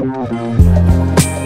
We'll be.